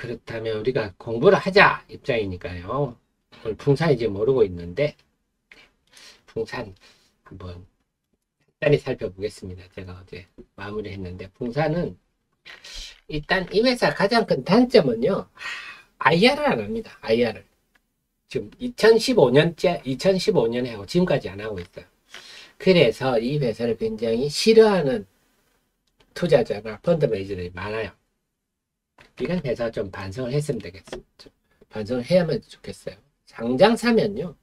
그렇다면 우리가 공부를 하자 입장이니까요. 오늘 풍산인지 모르고 있는데 풍산 한번 간단히 살펴보겠습니다. 제가 어제 마무리했는데 풍산은 일단 이 회사 가장 큰 단점은요. IR을 안 합니다. IR을. 지금 2015년째 2015년에 하고 지금까지 안 하고 있어요. 그래서 이 회사를 굉장히 싫어하는 투자자나 펀드 매니저들이 많아요. 이런 회사 좀 반성을 했으면 되겠습니다. 반성을 해야만 좋겠어요. 당장 사면요.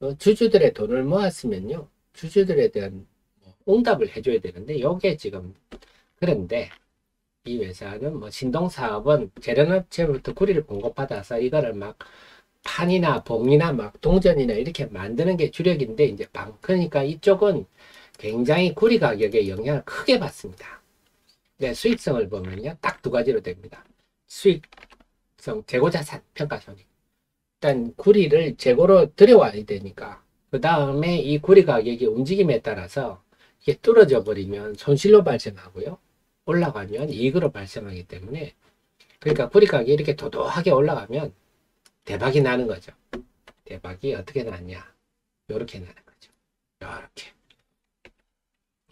어, 주주들의 돈을 모았으면요. 주주들에 대한 뭐 응답을 해줘야 되는데 요게 지금 그런데 이 회사는 뭐 신동사업은 재련업체로부터 구리를 공급받아서 이거를 막 판이나 봉이나 막 동전이나 이렇게 만드는 게 주력인데 이제 방 그러니까 이쪽은 굉장히 구리 가격에 영향을 크게 받습니다. 네, 수익성을 보면요 딱 두 가지로 됩니다. 수익성 재고자산 평가 손익. 일단 구리를 재고로 들여와야 되니까 그 다음에 이 구리 가격이 움직임에 따라서 이게 뚫어져 버리면 손실로 발생하고요. 올라가면 이익으로 발생하기 때문에 그러니까 구리 가격이 이렇게 도도하게 올라가면 대박이 나는 거죠. 대박이 어떻게 나냐? 요렇게 나는 거죠. 요렇게.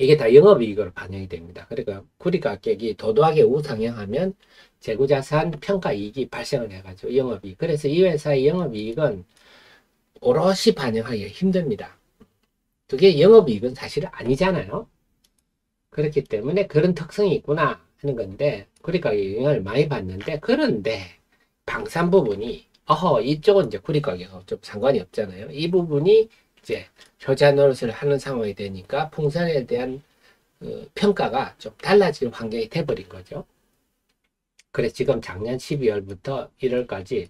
이게 다 영업이익으로 반영이 됩니다. 그러니까 구리 가격이 도도하게 우상향하면 재고자산 평가 이익이 발생을 해가지고 영업이익. 그래서 이 회사의 영업이익은 오롯이 반영하기 힘듭니다. 그게 영업이익은 사실 아니잖아요. 그렇기 때문에 그런 특성이 있구나 하는 건데 구리가격 영향을 많이 받는데 그런데 방산 부분이 어허 이쪽은 이제 구리가격하고 좀 상관이 없잖아요. 이 부분이 이제 효자 노릇을 하는 상황이 되니까 풍산에 대한 어, 평가가 좀 달라지는 환경이 돼버린 거죠. 그래서 지금 작년 12월부터 1월까지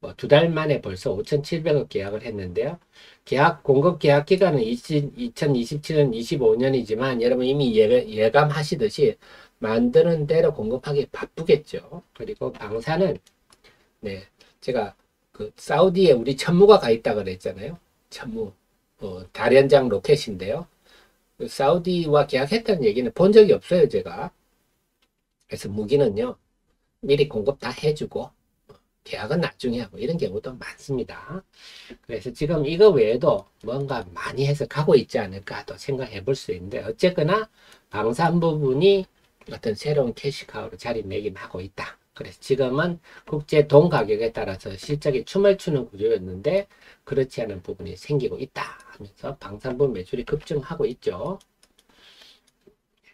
뭐 두 달 만에 벌써 5,700억 계약을 했는데요. 계약 공급 계약 기간은 2027년 25년이지만 여러분 이미 예, 감하시듯이 만드는 대로 공급하기 바쁘겠죠. 그리고 방사는 네 제가 그 사우디에 우리 천무가 가 있다 그랬잖아요. 천무 어, 다련장 로켓인데요. 그 사우디와 계약했다는 얘기는 본 적이 없어요 제가. 그래서 무기는요 미리 공급 다 해주고 계약은 나중에 하고 이런 경우도 많습니다. 그래서 지금 이거 외에도 뭔가 많이 해서 가고 있지 않을까 또 생각해 볼 수 있는데 어쨌거나 방산 부분이 어떤 새로운 캐시카우로 자리매김하고 있다. 그래서 지금은 국제 돈 가격에 따라서 실적이 춤을 추는 구조였는데 그렇지 않은 부분이 생기고 있다 하면서 방산부 매출이 급증하고 있죠.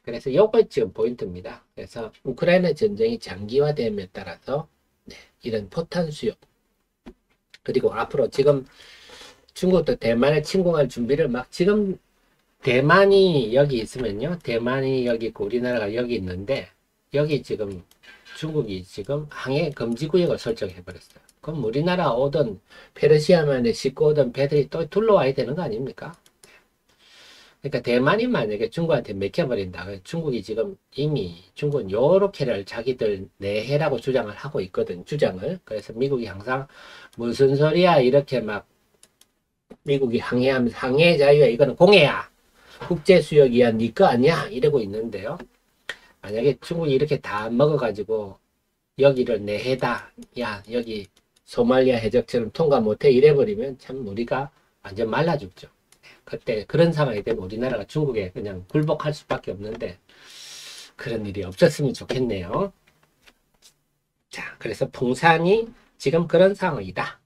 그래서 요거 지금 포인트입니다. 그래서 우크라이나 전쟁이 장기화됨에 따라서 네, 이런 포탄 수요 그리고 앞으로 지금 중국도 대만에 침공할 준비를 막 지금 대만이 여기 있으면요 대만이 여기 있고 우리나라가 여기 있는데 여기 지금 중국이 지금 항해 금지 구역을 설정해 버렸어요 그럼 우리나라 오던 페르시아만에 싣고 오던 배들이 또 둘러와야 되는 거 아닙니까 그러니까 대만이 만약에 중국한테 맥혀버린다. 중국이 지금 이미 중국은 요렇게를 자기들 내해라고 주장을 하고 있거든. 주장을. 그래서 미국이 항상 무슨 소리야 이렇게 막 미국이 항해하면서 항해 자유야 이거는 공해야. 국제 수역이야 니거 아니야 이러고 있는데요. 만약에 중국이 이렇게 다 먹어가지고 여기를 내 해다. 야 여기 소말리아 해적처럼 통과 못해 이래버리면 참 우리가 완전 말라 죽죠. 그때 그런 상황이 되면 우리나라가 중국에 그냥 굴복할 수밖에 없는데 그런 일이 없었으면 좋겠네요. 자, 그래서 풍산이 지금 그런 상황이다.